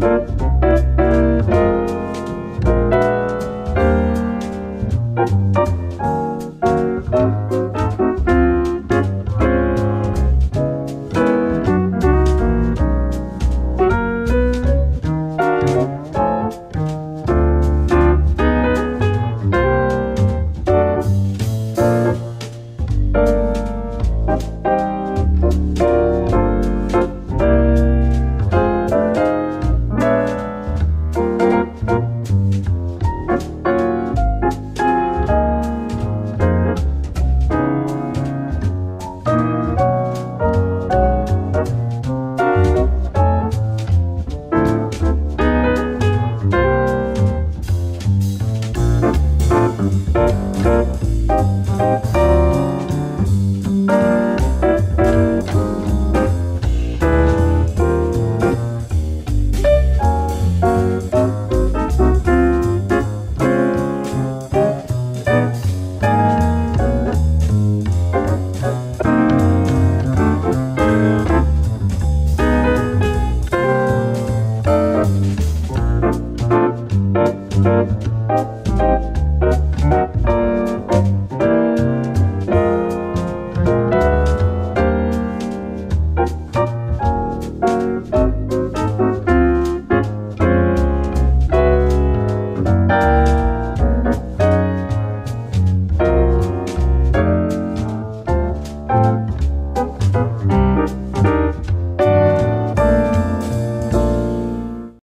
thank you. Thank